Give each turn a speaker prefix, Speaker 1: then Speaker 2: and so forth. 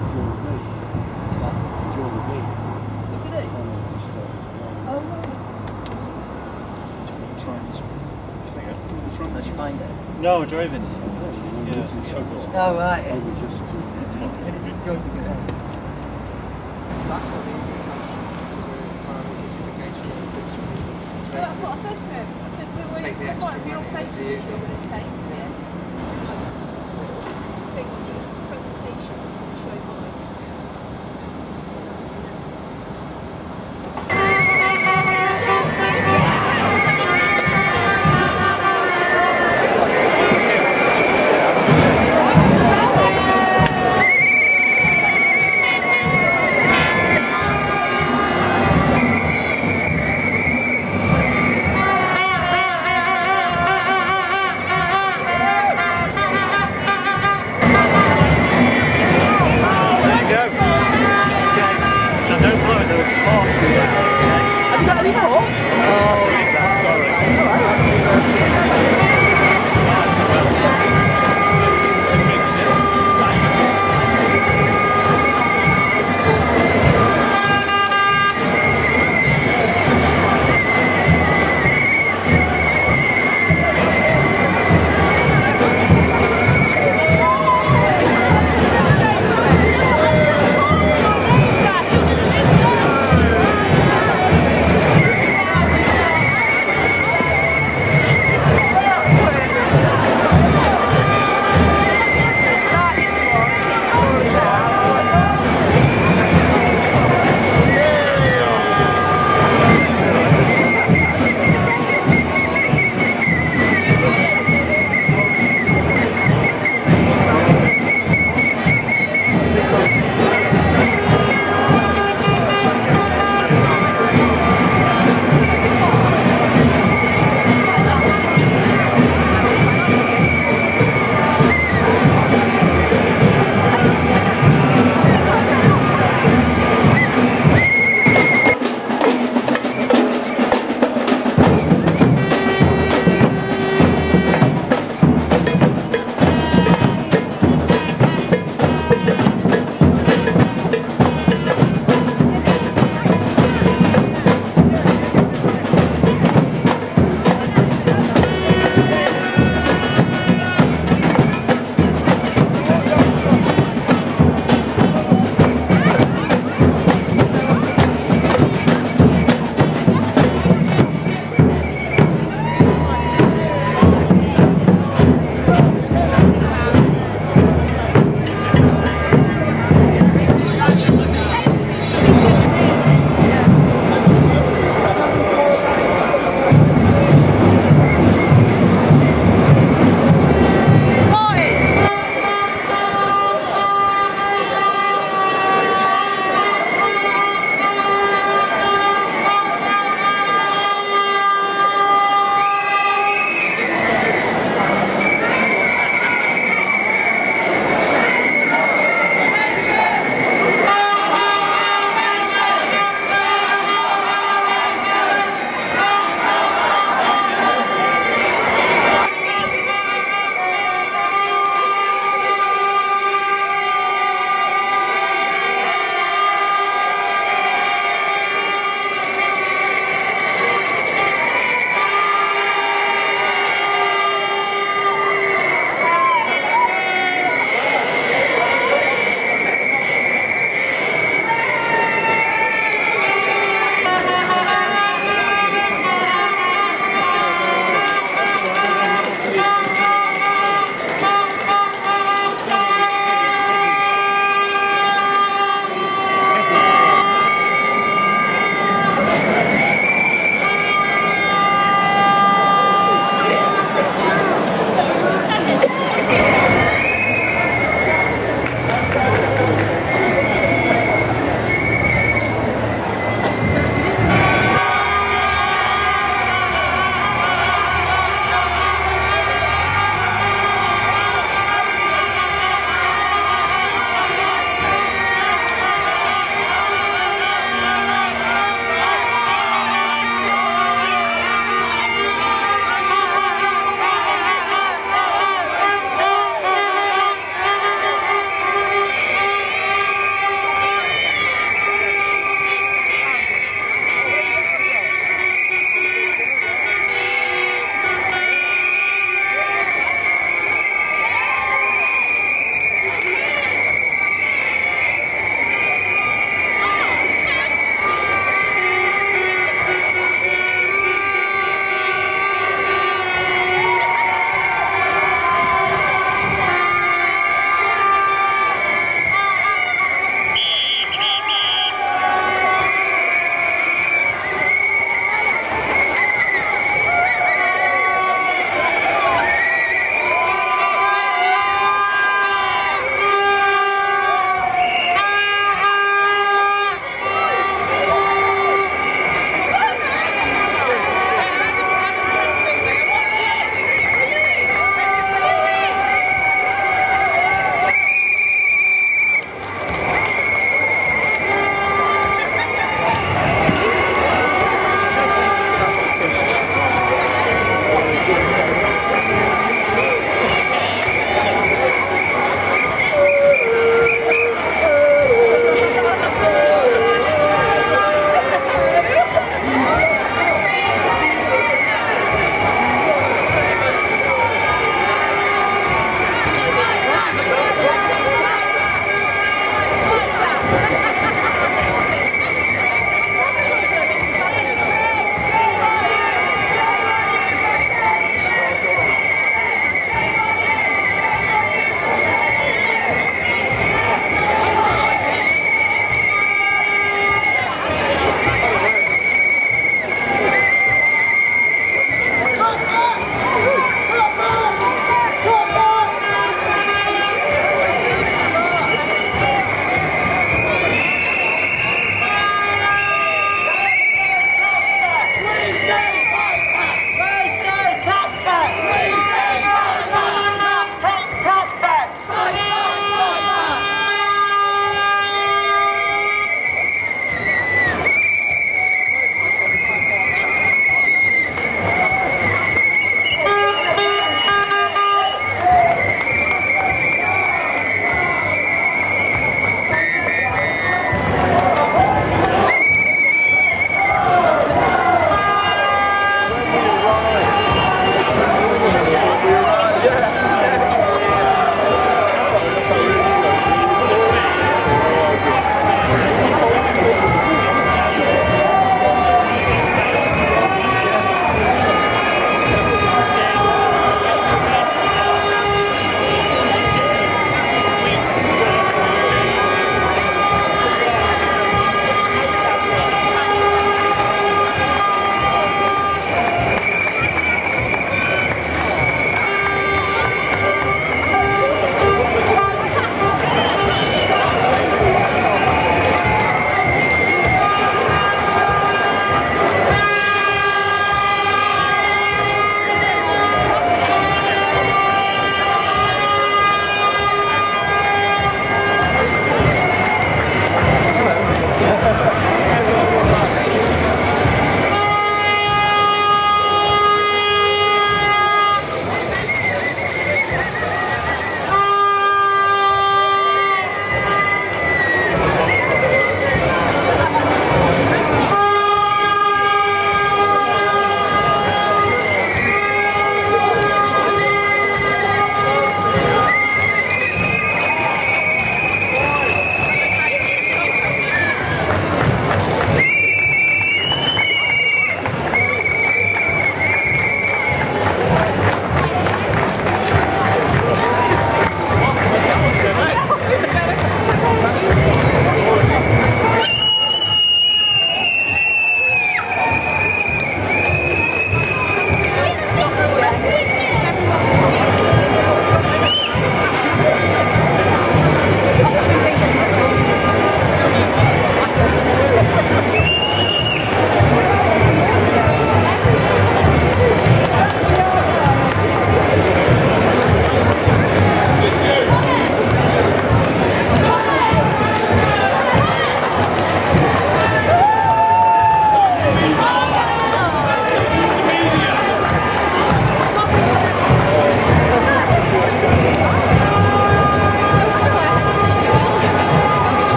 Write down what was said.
Speaker 1: joined me. He joined me.
Speaker 2: Look at it.
Speaker 1: I
Speaker 2: Oh, right.
Speaker 3: Trans. Thing, the
Speaker 2: Did you find it?
Speaker 3: No, I drove in this one.
Speaker 1: Yeah,
Speaker 3: actually. yeah.
Speaker 1: so
Speaker 2: Oh, right.
Speaker 1: I We just, uh,
Speaker 4: That's the
Speaker 5: that's what I said to him. I said, we're
Speaker 4: Take the extra money,
Speaker 5: you're going to take.